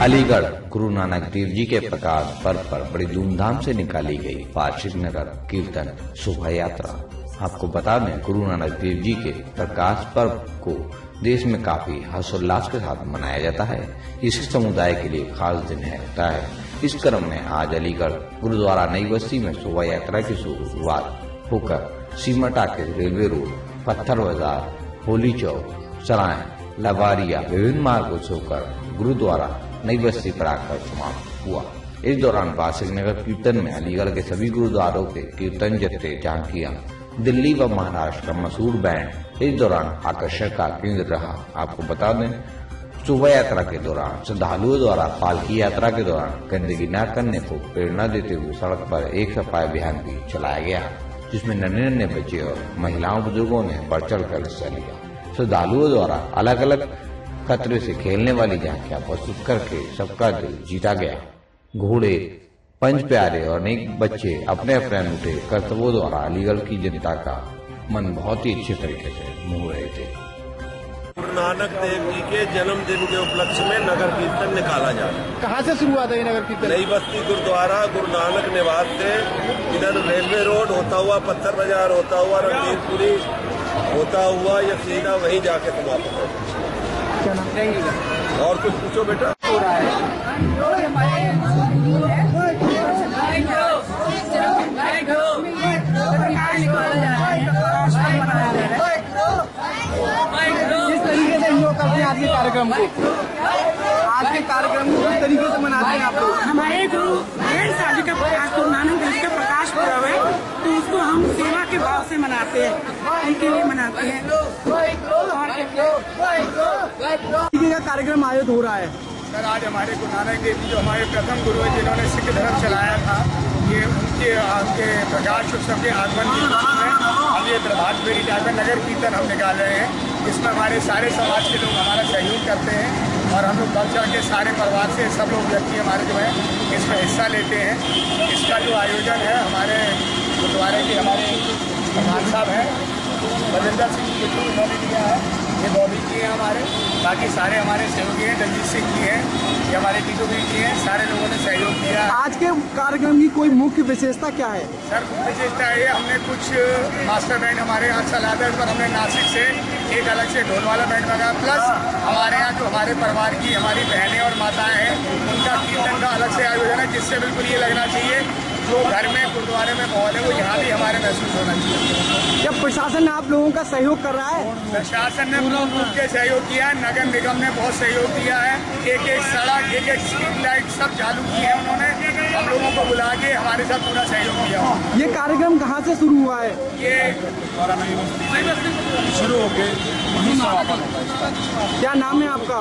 अलीगढ़ गुरु नानक देव जी के प्रकाश पर्व पर बड़ी धूमधाम से निकाली गई वार्षिक नगर कीर्तन शोभा यात्रा आपको बता दें, गुरु नानक देव जी के प्रकाश पर्व को देश में काफ़ी हर्षोल्लास के साथ मनाया जाता है। इस समुदाय के लिए खास दिन है, होता है। इस क्रम में आज अलीगढ़ गुरुद्वारा नई बस्ती में शोभा यात्रा की शुरुआत होकर सीमटा के रेलवे रोड, पत्थर बाज़ार, होली चौक, सराय लवारिया विभिन्न मार्गों से होकर गुरुद्वारा नई बस्ती पर आकर समाप्त हुआ। इस दौरान वार्षिक नगर कीर्तन में अलीगढ़ के सभी गुरुद्वारों के कीर्तन जत्थे झांकियाँ दिल्ली व महाराष्ट्र का मशहूर बैंड इस दौरान आकर्षण का केंद्र रहा। आपको बता दें, सुबह यात्रा के दौरान, श्रद्धालुओं द्वारा पालकी यात्रा के दौरान गंदगी न करने को प्रेरणा देते हुए सड़क पर एक सफ़ाई अभियान भी चलाया गया, जिसमें नन्हे नन्हे बच्चे और महिलाओं बुज़ुर्गों ने बढ़ चढ़ कर हिस्सा लिया। श्रद्धालुओं द्वारा अलग अलग खतरे से खेलने वाली झांकियाँ प्रस्तुत करके सबका दिल जीता गया। घोड़े पंच प्यारे और अनेक बच्चे अपने अपने अनूठे कर्तव्यों द्वारा अलीगढ़ की जनता का मन बहुत ही अच्छे तरीके से मोह रहे थे। गुरु नानक देव जी के जन्मदिन के उपलक्ष्य में नगर कीर्तन निकाला जा रहा है। कहाँ से शुरुआत है ये नगर कीर्तन? नई बस्ती गुरुद्वारा गुरु नानक निवास से इधर रेलवे रोड होता हुआ पत्थर बाज़ार होता हुआ रणवीरपुरी होता हुआ या सीधा वहीं जाके समाप्त होगा क्या नाम और कुछ पूछो बेटा। हो रहा है किस तरीके से योग करते हैं आज के कार्यक्रम को। आज के कार्यक्रम को किस तरीके से मनाते हैं आप लोग? हमारे गुरु डेढ़ साल का प्रकाश गुरु नानक देव का प्रकाश पर्व है तो उसको हम सेवा के भाव से मनाते हैं उनके लिए मनाते हैं। का कार्यक्रम आयोजित हो रहा है। सर, आज हमारे गुरु नानक देव जी, जो हमारे प्रथम गुरु हैं, जिन्होंने सिख धर्म चलाया था, ये उनके, आपके प्रकाश उत्सव के आगमन की खुशी में हम ये प्रभात फेरी टाइप में नगर कीर्तन हम निकाल रहे हैं। इसमें हमारे सारे समाज के लोग हमारा सहयोग करते हैं और हम लोग चढ़ के सारे परिवार से सब लोग व्यक्ति हमारे जो है, इसमें हिस्सा लेते हैं। इसका जो आयोजन है, हमारे गुरुद्वारे के हमारे प्रधान साहब हैं बलविंदर सिंह जी बिल्कुल उन्होंने दिया है। ये बॉबी जी हैं हमारे। बाकी सारे हमारे सहयोगी हैं दलजीत सिंह जी हैं ये हमारे टीटू भी जी हैं सारे लोगों ने सहयोग किया आज के कार्यक्रम की कोई मुख्य विशेषता क्या है? सर मुख्य विशेषता ये हमने कुछ मास्टर बैंड हमारे यहाँ चला था पर हमने नासिक से एक अलग से ढोल वाला बैंड मंगाया प्लस हमारे यहाँ जो हमारे परिवार की हमारी बहनें और माताएँ हैं उनका कीर्तन का अलग से आयोजन है जिससे बिल्कुल ये लगना चाहिए जो घर में गुरुद्वारे में माहौल है वो यहाँ भी हमारे महसूस होना चाहिए। क्या प्रशासन आप लोगों का सहयोग कर रहा है? प्रशासन ने पूर्ण रूप से सहयोग किया है नगर निगम ने बहुत सहयोग दिया है एक एक सड़क एक एक स्ट्रीट लाइट सब चालू की है उन्होंने। हम लोगों को बुला के हमारे साथ पूरा सहयोग किया ये कार्यक्रम कहाँ से शुरू हुआ है? ये शुरू हो गए। क्या नाम है आपका?